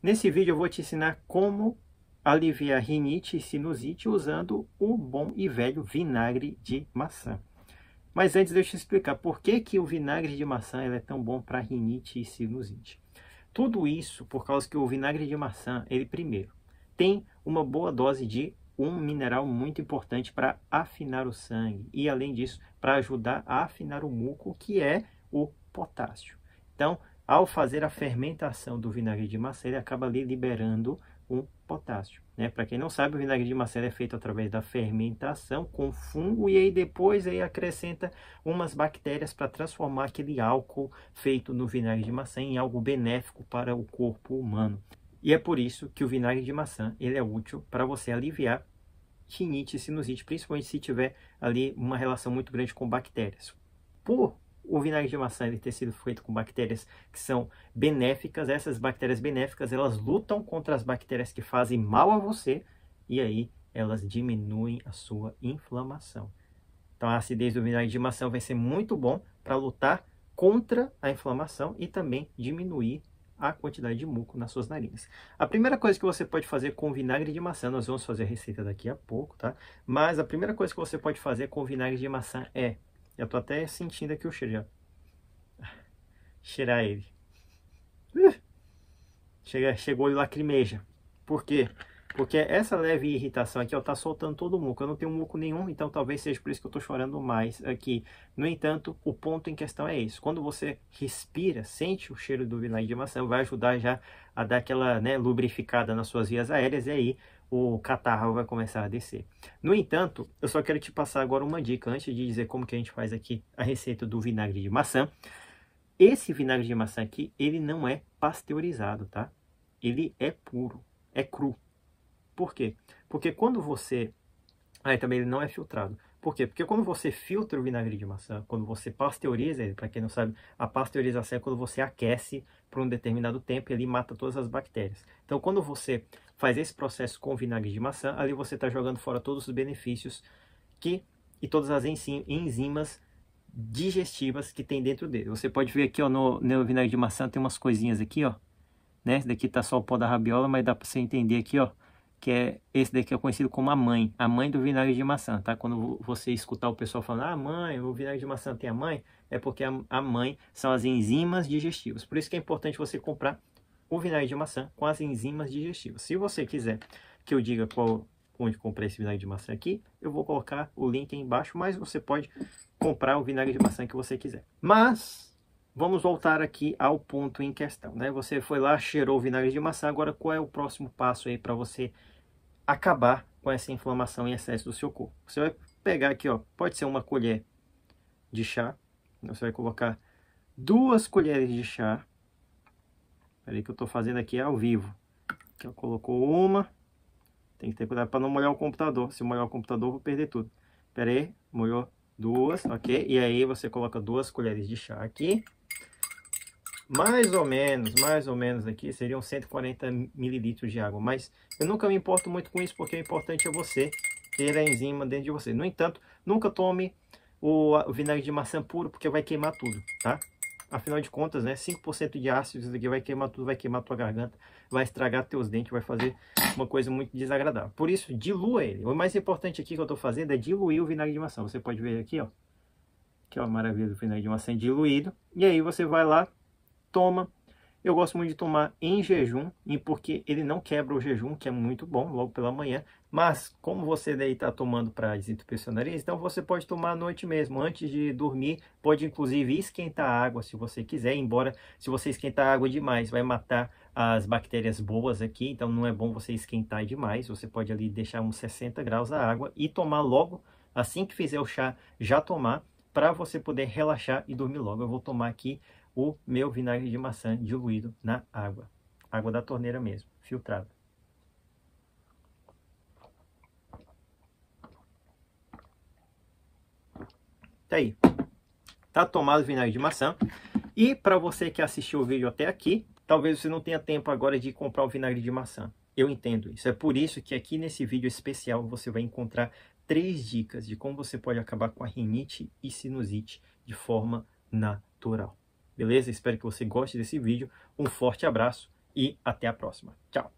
Nesse vídeo eu vou te ensinar como aliviar rinite e sinusite usando o bom e velho vinagre de maçã. Mas antes deixa eu explicar por que, que o vinagre de maçã é tão bom para rinite e sinusite. Tudo isso por causa que o vinagre de maçã, ele primeiro, tem uma boa dose de um mineral muito importante para afinar o sangue e além disso, para ajudar a afinar o muco, que é o potássio. Então, ao fazer a fermentação do vinagre de maçã, ele acaba ali liberando um potássio. Né? Para quem não sabe, o vinagre de maçã é feito através da fermentação com fungo e aí depois aí acrescenta umas bactérias para transformar aquele álcool feito no vinagre de maçã em algo benéfico para o corpo humano. E é por isso que o vinagre de maçã ele é útil para você aliviar rinite e sinusite, principalmente se tiver ali uma relação muito grande com bactérias. Por o vinagre de maçã ele ter sido feito com bactérias que são benéficas. Essas bactérias benéficas, elas lutam contra as bactérias que fazem mal a você e aí elas diminuem a sua inflamação. Então a acidez do vinagre de maçã vai ser muito bom para lutar contra a inflamação e também diminuir a quantidade de muco nas suas narinas. A primeira coisa que você pode fazer com vinagre de maçã, nós vamos fazer a receita daqui a pouco, tá? Mas a primeira coisa que você pode fazer com vinagre de maçã é eu tô até sentindo aqui o cheiro já. Cheirar ele. Chega, chegou e lacrimeja. Por quê? Porque essa leve irritação aqui, ó, tá soltando todo o muco. Eu não tenho muco nenhum, então talvez seja por isso que eu tô chorando mais aqui. No entanto, o ponto em questão é isso. Quando você respira, sente o cheiro do vinagre de maçã, vai ajudar já a dar aquela né, lubrificada nas suas vias aéreas e aí o catarro vai começar a descer. No entanto, eu só quero te passar agora uma dica antes de dizer como que a gente faz aqui a receita do vinagre de maçã. Esse vinagre de maçã aqui, ele não é pasteurizado, tá? Ele é puro, é cru. Por quê? Porque quando você... Aí ah, também ele não é filtrado. Por quê? Porque quando você filtra o vinagre de maçã, quando você pasteuriza ele, para quem não sabe, a pasteurização é quando você aquece por um determinado tempo e ele mata todas as bactérias. Então, quando você faz esse processo com vinagre de maçã, ali você está jogando fora todos os benefícios que e todas as enzimas digestivas que tem dentro dele. Você pode ver aqui ó, no, no vinagre de maçã tem umas coisinhas aqui, ó. Né? Esse daqui tá só o pó da rabiola, mas dá para você entender aqui, ó que é esse daqui é conhecido como a mãe, a mãe do vinagre de maçã, tá? Quando você escutar o pessoal falando, ah, mãe, o vinagre de maçã tem a mãe, é porque a, mãe são as enzimas digestivas. Por isso que é importante você comprar o vinagre de maçã com as enzimas digestivas. Se você quiser que eu diga qual, onde comprei esse vinagre de maçã aqui, eu vou colocar o link aí embaixo, mas você pode comprar o vinagre de maçã que você quiser. Mas vamos voltar aqui ao ponto em questão, né? Você foi lá, cheirou vinagre de maçã, agora qual é o próximo passo aí para você acabar com essa inflamação em excesso do seu corpo. Você vai pegar aqui, ó, pode ser uma colher de chá. Você vai colocar duas colheres de chá. Peraí que eu estou fazendo aqui ao vivo. Aqui, ó, colocou uma. Tem que ter cuidado para não molhar o computador. Se molhar o computador, vou perder tudo. Pera aí, molhou duas, ok? E aí você coloca duas colheres de chá aqui mais ou menos, mais ou menos aqui, seriam 140 mililitros de água. Mas eu nunca me importo muito com isso, porque o importante é você ter a enzima dentro de você. No entanto, nunca tome o vinagre de maçã puro, porque vai queimar tudo, tá? Afinal de contas, né, 5% de ácido, isso aqui vai queimar tudo, vai queimar tua garganta, vai estragar teus dentes, vai fazer uma coisa muito desagradável. Por isso, dilua ele. O mais importante aqui que eu estou fazendo é diluir o vinagre de maçã. Você pode ver aqui, ó. Que é uma maravilha do vinagre de maçã diluído. E aí você vai lá, toma. Eu gosto muito de tomar em jejum, e porque ele não quebra o jejum, que é muito bom, logo pela manhã. Mas, como você daí está tomando para desentupir seu nariz, então você pode tomar à noite mesmo, antes de dormir. Pode, inclusive, esquentar a água, se você quiser. Embora, se você esquentar a água demais, vai matar as bactérias boas aqui. Então, não é bom você esquentar demais. Você pode ali deixar uns 60 graus a água e tomar logo, assim que fizer o chá, já tomar, para você poder relaxar e dormir logo. Eu vou tomar aqui o meu vinagre de maçã diluído na água. Água da torneira mesmo, filtrada. Tá aí. Tá tomado o vinagre de maçã. E para você que assistiu o vídeo até aqui, talvez você não tenha tempo agora de comprar o vinagre de maçã. Eu entendo isso. É por isso que aqui nesse vídeo especial você vai encontrar três dicas de como você pode acabar com a rinite e sinusite de forma natural. Beleza? Espero que você goste desse vídeo. Um forte abraço e até a próxima. Tchau!